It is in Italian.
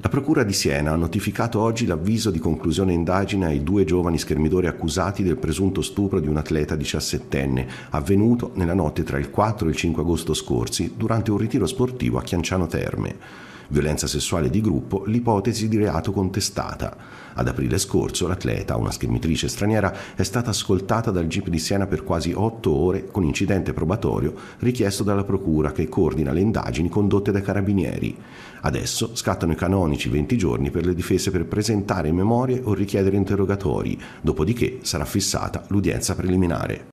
La Procura di Siena ha notificato oggi l'avviso di conclusione indagine ai due giovani schermidori accusati del presunto stupro di un atleta diciassettenne, avvenuto nella notte tra il 4 e il 5 agosto scorsi durante un ritiro sportivo a Chianciano Terme violenza sessuale di gruppo, l'ipotesi di reato contestata. Ad aprile scorso l'atleta, una schermitrice straniera, è stata ascoltata dal GIP di Siena per quasi otto ore con incidente probatorio richiesto dalla Procura che coordina le indagini condotte dai carabinieri. Adesso scattano i canonici 20 giorni per le difese per presentare memorie o richiedere interrogatori, dopodiché sarà fissata l'udienza preliminare.